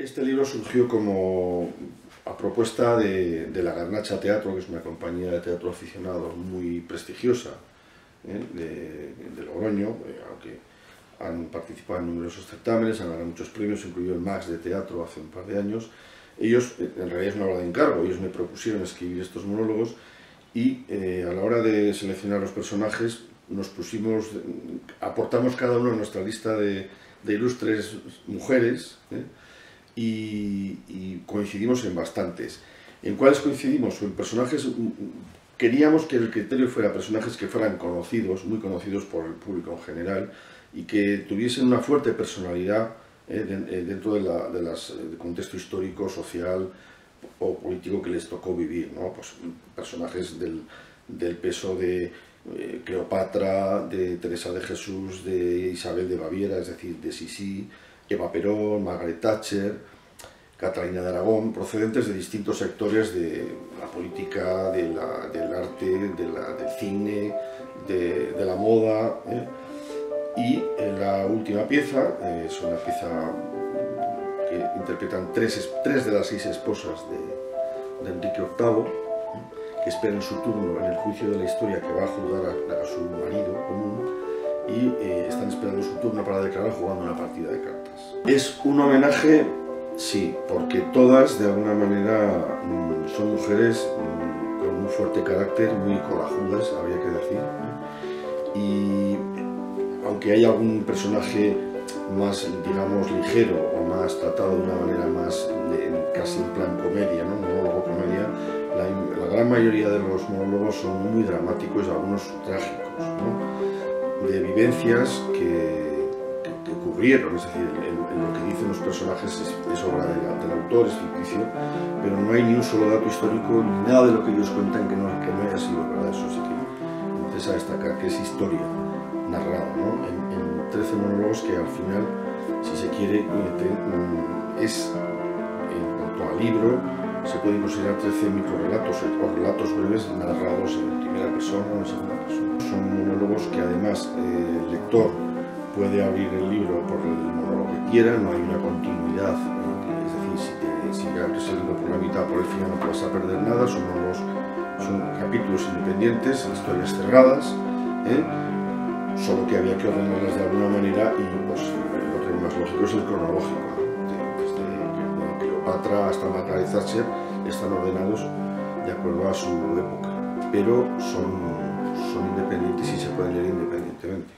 Este libro surgió como a propuesta de, la Garnacha Teatro, que es una compañía de teatro aficionado muy prestigiosa ¿eh? de, Logroño, eh, aunque han participado en numerosos certámenes, han ganado muchos premios, incluido el Max de Teatro hace un par de años. Ellos, eh, en realidad es una obra de encargo, ellos me propusieron escribir estos monólogos y a la hora de seleccionar los personajes nos pusimos, aportamos cada uno nuestra lista de, ilustres mujeres, y, coincidimos en bastantes. ¿En cuáles coincidimos? En personajes, mm, queríamos que el criterio fuera personajes que fueran conocidos, muy conocidos por el público en general, y que tuviesen una fuerte personalidad eh, eh, dentro de la, del contexto histórico, social o político que les tocó vivir. ¿no? Pues, personajes del, del peso de eh, Cleopatra, de Teresa de Jesús, de Isabel de Baviera, es decir, de Sisi, Eva Perón, Margaret Thatcher, Catalina de Aragón, procedentes de distintos sectores de la política, del arte, del cine, de, la moda. ¿eh? Y la última pieza eh, es una pieza que interpretan tres, tres de las seis esposas de, Enrique VIII, ¿eh? que esperan su turno en el juicio de la historia que va a juzgar a, a su marido común y están esperando su turno para declarar jugando una partida de cartas. Es un homenaje Sí, porque todas de alguna manera mm, son mujeres mm, con un fuerte carácter, muy corajudas, habría que decir. Y aunque hay algún personaje más, digamos, ligero o más tratado de una manera más casi en plan comedia, ¿no? monólogo comedia, la, gran mayoría de los monólogos son muy dramáticos y algunos trágicos, de vivencias que ocurrieron, es decir, lo que dicen los personajes es, obra del autor, es ficticio, pero no hay ni un solo dato histórico, ni nada de lo que ellos cuentan que no, que no haya sido verdad, eso sí que interesa destacar que es historia narrada, ¿no? en, 13 monólogos que al final, si se quiere, es, en cuanto al libro, se pueden considerar 13 microrelatos o narrados en primera persona o en segunda persona. Son monólogos que además eh, el lector puede abrir el libro por el monólogo que quiera, no hay una continuidad, es decir, si, te, si abres el libro por la mitad por el final no vas a perder nada, son, son capítulos independientes, historias cerradas, ¿eh? solo que había que ordenarlas de alguna manera y pues, lo que más lógico es el cronológico, desde Cleopatra hasta Margaret Thatcher están ordenados de acuerdo a su época, pero son, son independientes y se pueden leer independientemente.